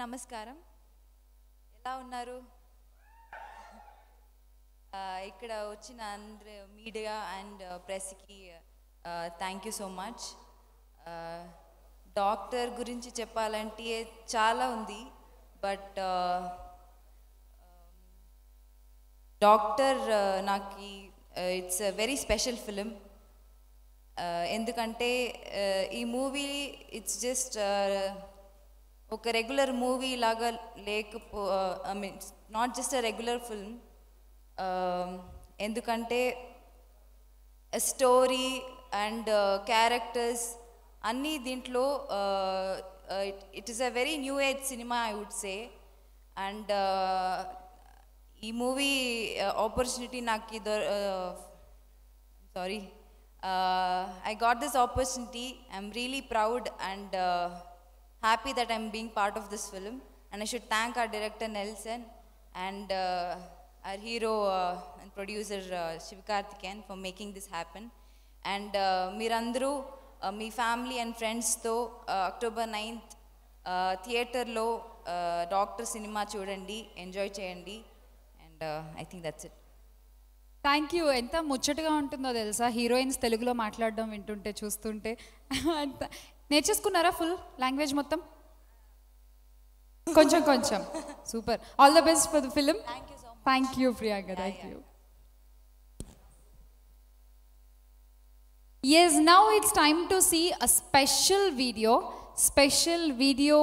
నమస్కారం. ఎలా ఉన్నారు? ఇక్కడ వచ్చిన అందరు media and ప్రెస్కి thank you so much doctor గురించి చెప్పాలంటే చాలా ఉంది బట్ డాక్టర్ నాకు ఇట్స్ వెరీ స్పెషల్ ఫిలిం ఎందుకంటే ఈ మూవీ ఇట్స్ జస్ట్ ఒక రెగ్యులర్ మూవీ లాగా లేకపో I mean not just a regular film ఎందుకంటే స్టోరీ అండ్ క్యారెక్టర్స్ అన్నీ దీంట్లో it is a very new age cinema I would say and ఈ మూవీ ఆపర్చునిటీ నాకు దొర sorry. Uh, I got this opportunity. I'm really proud and uh, happy that I'm being part of this film. And I should thank our director Nelson and uh, our hero uh, and producer uh, Shivakarthikeyan for making this happen. And uh, మీరందరూ uh, me family and ఫ్రెండ్స్తో October ninth థియేటర్లో doctor cinema చూడండి enjoy చేయండి and I think that's it thank you ఎంత ముచ్చటగా ఉంటుందో తెలుసా heroines తెలుగులో మాట్లాడడం వింటుంటే చూస్తుంటే అంత నేర్చేసుకున్నారా ఫుల్ లాంగ్వేజ్ మొత్తం కొంచెం కొంచెం super all the best for the film Thank you so much. Thank you Priyanka thank you Yes, now it's time to see a special video. Special video